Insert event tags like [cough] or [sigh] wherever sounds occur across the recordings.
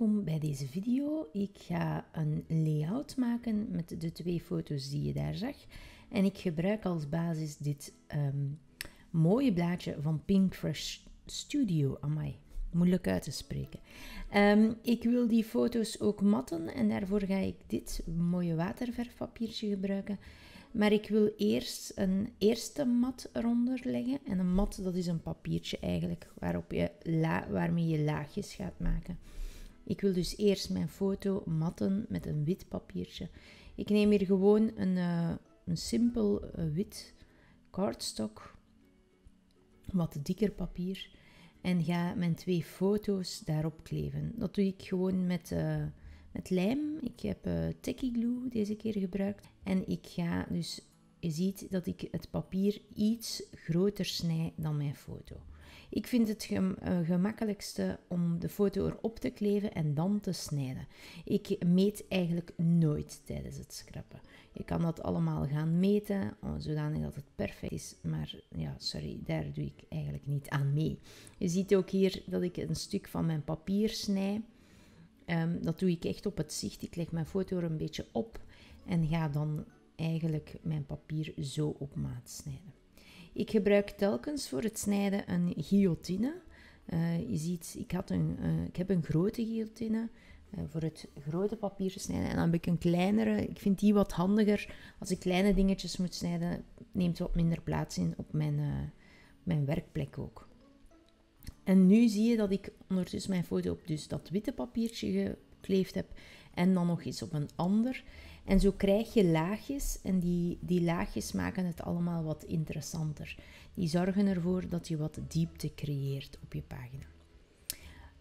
welkom bij deze video. Ik ga een layout maken met de twee foto's die je daar zag. En ik gebruik als basis dit ehm, mooie blaadje van Pink Fresh Studio. Amai, moeilijk uit te spreken. Ehm, ik wil die foto's ook matten en daarvoor ga ik dit mooie waterverfpapiertje gebruiken. Maar ik wil eerst een eerste mat eronder leggen. En een mat, dat is een papiertje eigenlijk, waarop je waarmee je laagjes gaat maken. Ik wil dus eerst mijn foto matten met een wit papiertje. Ik neem hier gewoon een, uh, een simpel uh, wit cardstock, wat dikker papier, en ga mijn twee foto's daarop kleven. Dat doe ik gewoon met... Uh, met lijm. Ik heb uh, Glue deze keer gebruikt. En ik ga dus, je ziet dat ik het papier iets groter snij dan mijn foto. Ik vind het uh, gemakkelijkste om de foto erop te kleven en dan te snijden. Ik meet eigenlijk nooit tijdens het schrappen. Je kan dat allemaal gaan meten, oh, zodanig dat het perfect is. Maar ja, sorry, daar doe ik eigenlijk niet aan mee. Je ziet ook hier dat ik een stuk van mijn papier snij. Um, dat doe ik echt op het zicht. Ik leg mijn foto er een beetje op en ga dan eigenlijk mijn papier zo op maat snijden. Ik gebruik telkens voor het snijden een guillotine. Je ziet, ik, had een, uh, ik heb een grote guillotine uh, voor het grote papier snijden. En dan heb ik een kleinere. Ik vind die wat handiger. Als ik kleine dingetjes moet snijden, neemt wat minder plaats in op mijn, mijn werkplek ook. En nu zie je dat ik ondertussen mijn foto op dus dat witte papiertje gekleefd heb en dan nog eens op een ander. En zo krijg je laagjes en die, die laagjes maken het allemaal wat interessanter. Die zorgen ervoor dat je wat diepte creëert op je pagina.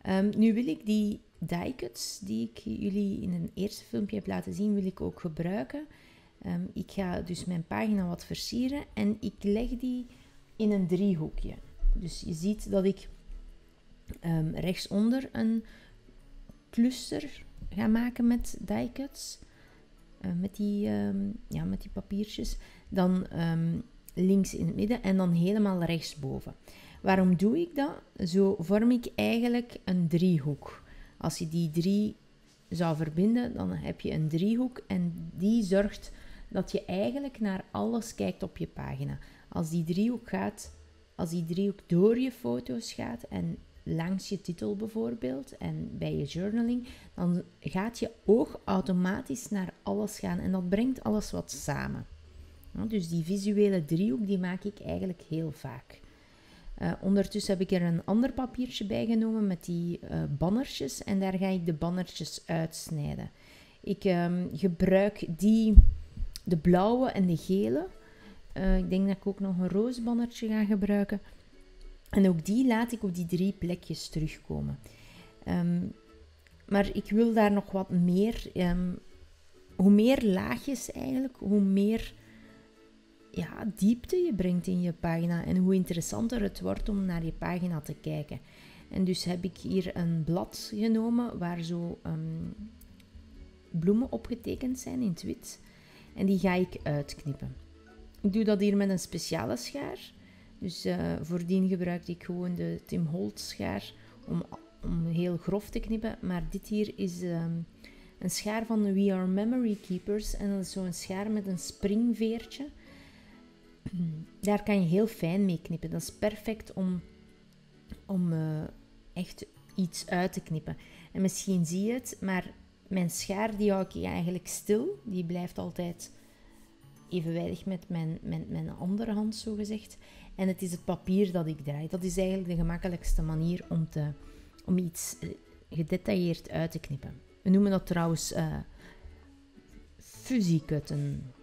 Um, nu wil ik die die cuts die ik jullie in een eerste filmpje heb laten zien, wil ik ook gebruiken. Um, ik ga dus mijn pagina wat versieren en ik leg die in een driehoekje. Dus je ziet dat ik um, rechtsonder een cluster gaan maken met die cuts. Uh, met, die, um, ja, met die papiertjes. Dan um, links in het midden en dan helemaal rechtsboven. Waarom doe ik dat? Zo vorm ik eigenlijk een driehoek. Als je die drie zou verbinden, dan heb je een driehoek en die zorgt dat je eigenlijk naar alles kijkt op je pagina. Als die driehoek gaat, als die driehoek door je foto's gaat en langs je titel bijvoorbeeld en bij je journaling, dan gaat je oog automatisch naar alles gaan en dat brengt alles wat samen. dus die visuele driehoek die maak ik eigenlijk heel vaak. Uh, ondertussen heb ik er een ander papiertje bij genomen met die uh, bannertjes en daar ga ik de bannertjes uitsnijden. Ik um, gebruik die, de blauwe en de gele. Uh, ik denk dat ik ook nog een roze bannertje ga gebruiken. En ook die laat ik op die drie plekjes terugkomen. Um, maar ik wil daar nog wat meer. Um, hoe meer laagjes eigenlijk, hoe meer ja, diepte je brengt in je pagina. En hoe interessanter het wordt om naar je pagina te kijken. En dus heb ik hier een blad genomen waar zo um, bloemen opgetekend zijn in het wit. En die ga ik uitknippen. Ik doe dat hier met een speciale schaar. Dus uh, voordien gebruikte ik gewoon de Tim Holtz schaar om, om heel grof te knippen. Maar dit hier is um, een schaar van We Are Memory Keepers. En dat is zo'n schaar met een springveertje. [clears throat] Daar kan je heel fijn mee knippen. Dat is perfect om, om uh, echt iets uit te knippen. En misschien zie je het, maar mijn schaar die hou ik eigenlijk stil. Die blijft altijd evenwijdig met mijn, met mijn andere hand, zo gezegd. En het is het papier dat ik draai. Dat is eigenlijk de gemakkelijkste manier om, te, om iets eh, gedetailleerd uit te knippen. We noemen dat trouwens uh, fusiekutten.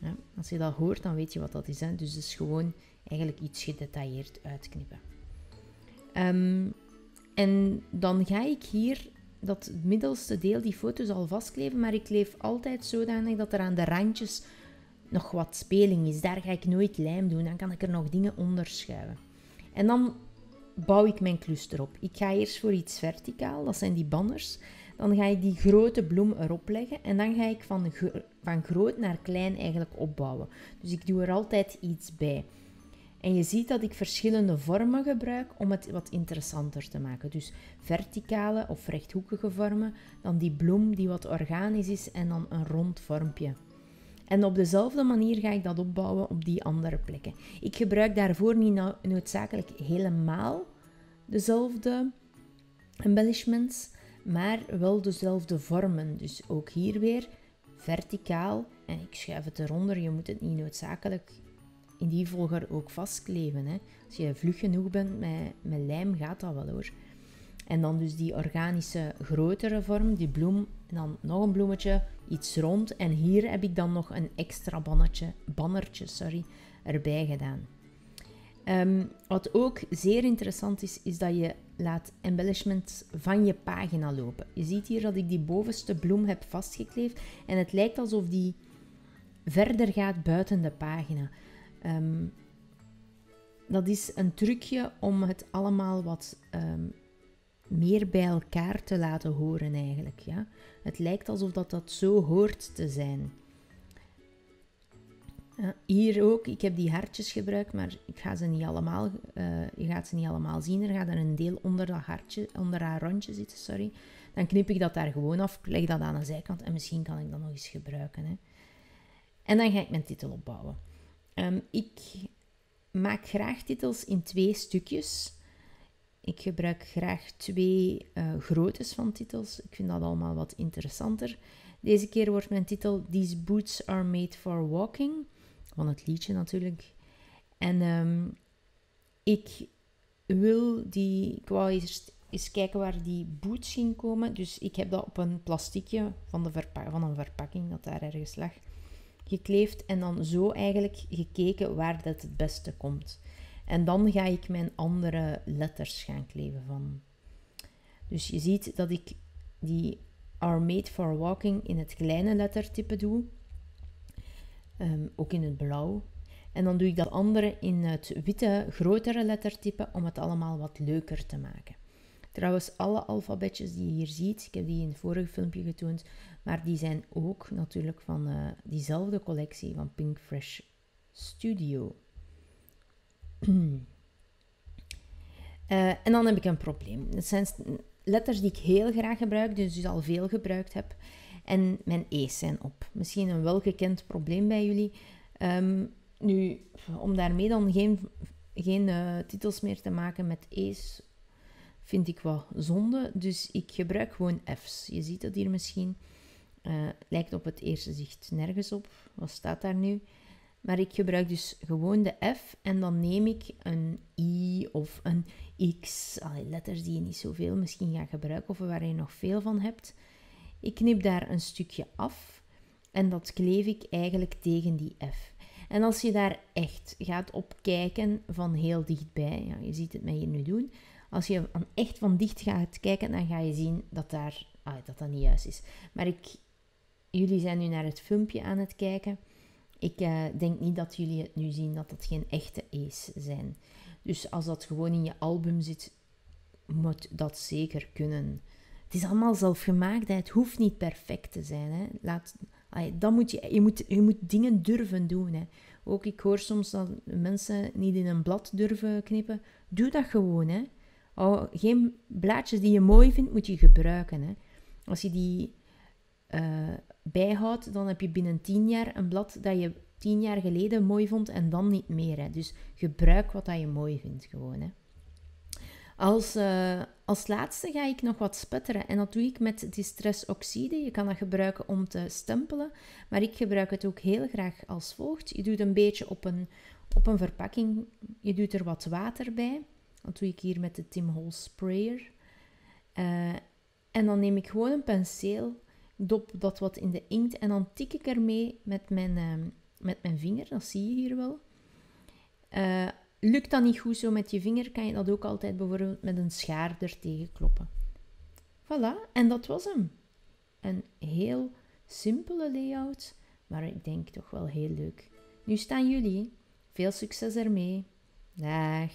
Ja, als je dat hoort, dan weet je wat dat is. Hè? Dus het is gewoon eigenlijk iets gedetailleerd uitknippen. Um, en dan ga ik hier dat middelste deel, die foto's al vastkleven, maar ik kleef altijd zodanig dat er aan de randjes nog wat speling is. Daar ga ik nooit lijm doen. Dan kan ik er nog dingen onder schuiven. En dan bouw ik mijn cluster op. Ik ga eerst voor iets verticaal, dat zijn die banners. Dan ga ik die grote bloem erop leggen en dan ga ik van, van groot naar klein eigenlijk opbouwen. Dus ik doe er altijd iets bij. En je ziet dat ik verschillende vormen gebruik om het wat interessanter te maken. Dus verticale of rechthoekige vormen, dan die bloem die wat organisch is en dan een rond vormpje. En op dezelfde manier ga ik dat opbouwen op die andere plekken. Ik gebruik daarvoor niet noodzakelijk helemaal dezelfde embellishments, maar wel dezelfde vormen. Dus ook hier weer verticaal en ik schuif het eronder. Je moet het niet noodzakelijk in die volger ook vastkleven. Hè. Als je vlug genoeg bent met, met lijm, gaat dat wel hoor. En dan dus die organische grotere vorm, die bloem, en dan nog een bloemetje, iets rond. En hier heb ik dan nog een extra bannetje, bannertje sorry, erbij gedaan. Ehm, wat ook zeer interessant is, is dat je laat embellishments van je pagina lopen. Je ziet hier dat ik die bovenste bloem heb vastgekleefd en het lijkt alsof die verder gaat buiten de pagina. Ehm, dat is een trucje om het allemaal wat ehm, meer bij elkaar te laten horen eigenlijk. Ja? Het lijkt alsof dat, dat zo hoort te zijn. hier ook, ik heb die hartjes gebruikt, maar ik ga ze niet allemaal, uh, je gaat ze niet allemaal zien. Er gaat er een deel onder dat hartje, onder haar rondje zitten, sorry. Dan knip ik dat daar gewoon af, leg dat aan de zijkant en misschien kan ik dat nog eens gebruiken. Hè. En dan ga ik mijn titel opbouwen. Um, ik maak graag titels in twee stukjes. Ik gebruik graag twee uh, groottes van titels. Ik vind dat allemaal wat interessanter. Deze keer wordt mijn titel These Boots Are Made for Walking. Van het liedje natuurlijk. En um, ik wil die... Ik wou eerst eens kijken waar die boots ging komen. Dus ik heb dat op een plasticje van, de van een verpakking dat daar ergens lag gekleefd en dan zo eigenlijk gekeken waar dat het beste komt. En dan ga ik mijn andere letters gaan kleven van. Dus je ziet dat ik die Are Made for Walking in het kleine lettertype doe. Ehm, ook in het blauw. En dan doe ik dat andere in het witte, grotere lettertype om het allemaal wat leuker te maken. Trouwens, alle alfabetjes die je hier ziet, ik heb die in het vorige filmpje getoond, maar die zijn ook natuurlijk van uh, diezelfde collectie van Pink Fresh Studio. Uh, en dan heb ik een probleem. Dat zijn letters die ik heel graag gebruik, dus, dus al veel gebruikt heb. En mijn E's zijn op. Misschien een welgekend probleem bij jullie. Um, nu, om daarmee dan geen, geen uh, titels meer te maken met E's vind ik wel zonde. Dus ik gebruik gewoon F's. Je ziet dat hier misschien. Uh, lijkt op het eerste zicht nergens op. Wat staat daar nu? Maar ik gebruik dus gewoon de F en dan neem ik een I of een X. Allee, letters die je niet zoveel misschien gaat gebruiken of waar je nog veel van hebt. Ik knip daar een stukje af en dat kleef ik eigenlijk tegen die F. En als je daar echt gaat op kijken van heel dichtbij, ja, je ziet het mij hier nu doen, als je echt van dicht gaat kijken, dan ga je zien dat daar, ah, dat, dat niet juist is. Maar ik, jullie zijn nu naar het filmpje aan het kijken. Ik uh, denk niet dat jullie het nu zien dat dat geen echte A's zijn. Dus als dat gewoon in je album zit, moet dat zeker kunnen. Het is allemaal zelfgemaakt. Het hoeft niet perfect te zijn. Hè. Laat, dan moet je, je, moet, je moet dingen durven doen. Hè. Ook ik hoor soms dat mensen niet in een blad durven knippen. Doe dat gewoon. Hè. Oh, geen blaadjes die je mooi vindt, moet je gebruiken. Hè. Als je die uh, bijhoudt, dan heb je binnen tien jaar een blad dat je tien jaar geleden mooi vond en dan niet meer. Hè. Dus gebruik wat dat je mooi vindt gewoon. Hè. Als, uh, als laatste ga ik nog wat spetteren en dat doe ik met distress oxide. Je kan dat gebruiken om te stempelen, maar ik gebruik het ook heel graag als volgt. Je doet een beetje op een, op een verpakking, je doet er wat water bij. Dat doe ik hier met de Tim Holtz Sprayer. Uh, en dan neem ik gewoon een penseel, dop dat wat in de inkt en dan tik ik ermee met mijn, uh, met mijn vinger. Dat zie je hier wel. Uh, lukt dat niet goed zo met je vinger, kan je dat ook altijd bijvoorbeeld met een schaar er tegen kloppen. Voilà, en dat was hem. Een heel simpele layout, maar ik denk toch wel heel leuk. Nu staan jullie. Veel succes ermee. Dag.